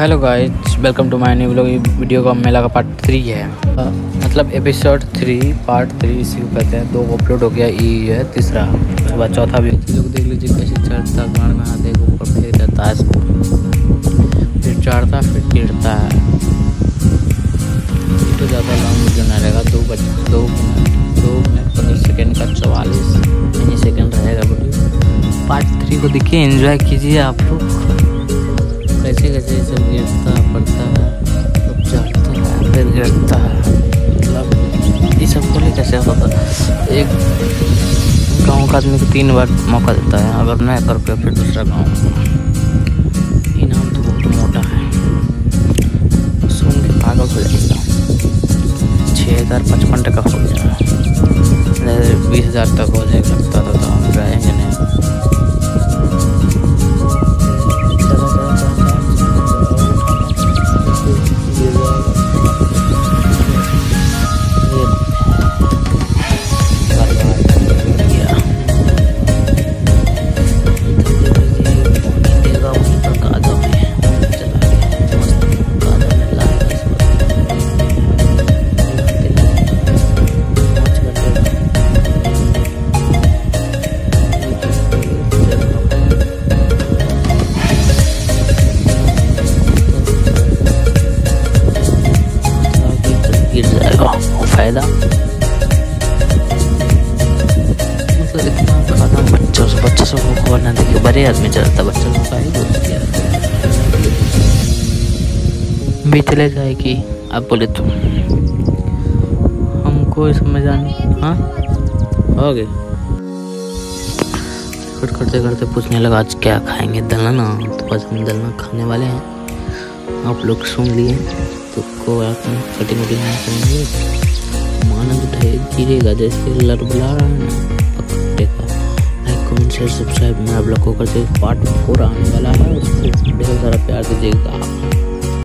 Hello guys welcome to my new blog video का मेला का पार्ट थ्री है। मतलब एपिसोड थ्री पार्ट थ्री इसी को कहते हैं। दो अपलोड हो गया, ये है, तीसरा। उसके बाद चौथा भी। लोग देख लीजिए कैसे चढ़ता ग्राउंड में एक ऊपर फेंक जाता है फिर चढ़ता, फिर गिरता है। तो ज़्यादा लॉन्ग वीडियो ना रहेगा, दो बज, दो मिनट दो मिनट पंद्रह सेकेंड का चवालीस मिनी सेकेंड रहेगा वीडियो पार्ट थ्री को देखिए इन्जॉय कीजिए आप लोग। कैसे कैसे सब गिरता पड़ता है सब चढ़ता है, फिर गिरता है। मतलब ये सबको कैसे होता एक गाँव का आदमी को तीन बार मौका देता है, अगर नहीं कर पाए फिर दूसरा गाँव। इनाम तो बहुत मोटा है। सुन के पागल हो जाएगा। छः हज़ार पचपन टका हो जाएगा बीस हज़ार तक हो जाएगा तो हम रहेंगे नहीं गिर जाएगा। फ़ायदा मतलब इतना कदम बच्चों से बच्चों से को खबर ना देखिए बड़े आदमी चलता बच्चों को का ही भी चले जाएगी आप बोले तो। हमको इसमें जाने हाँ? हो गए। कट करते करते पूछने लगा, आज क्या खाएँगे? दलना तो बस हम दलना खाने वाले हैं। आप लोग सुन लिए। को आपने कटिंग वटिंग नहीं करेंगे माना उठाए गिरेगा जैसे लड़बड़ा रहा है ना देखा। लाइक कमेंट शेयर सब्सक्राइब मेरा ब्लॉग को करते पार्ट फोर आने वाला है। उसको ढेर सारा प्यार दीजिएगा।